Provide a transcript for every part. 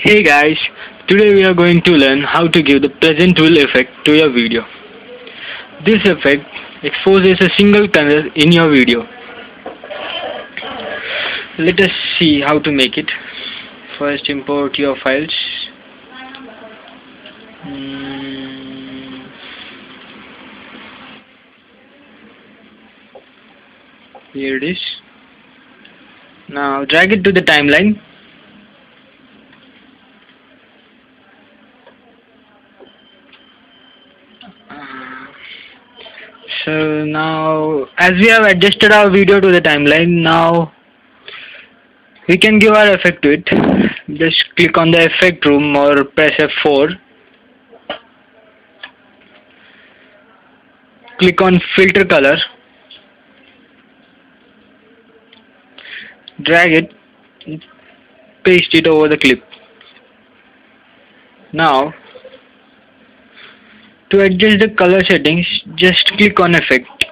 Hey guys, today we are going to learn how to give the Pleasantville effect to your video. This effect exposes a single color in your video. Let us see how to make it. First import your files. Hmm. Here it is. Now drag it to the timeline so now as we have adjusted our video to the timeline now we can give our effect to it. Just click on the effect room or press F4 click on filter color. Drag it. Paste it over the clip. Now to adjust the color settings, just click on effect.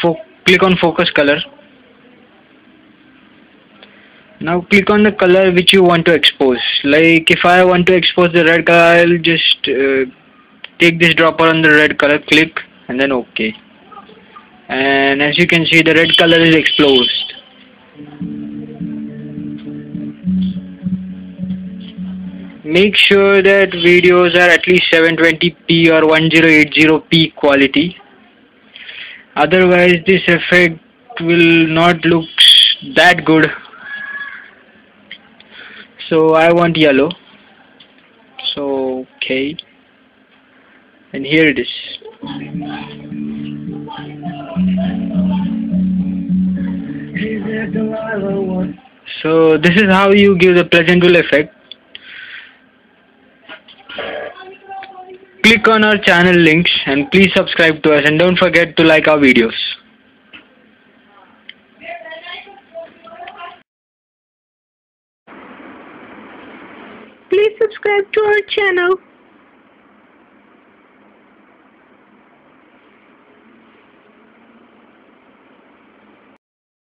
Fo click on focus color. Now click on the color which you want to expose. Like if I want to expose the red color, I'll just uh, take this dropper on the red color, click and then OK. And as you can see the red color is exposed. Make sure that videos are at least 720p or 1080p quality. Otherwise this effect will not look that good. So I want yellow. So okay. And here it is. So this is how you give the Pleasantville effect Click on our channel links and please subscribe to us and don't forget to like our videos. Please subscribe to our channel.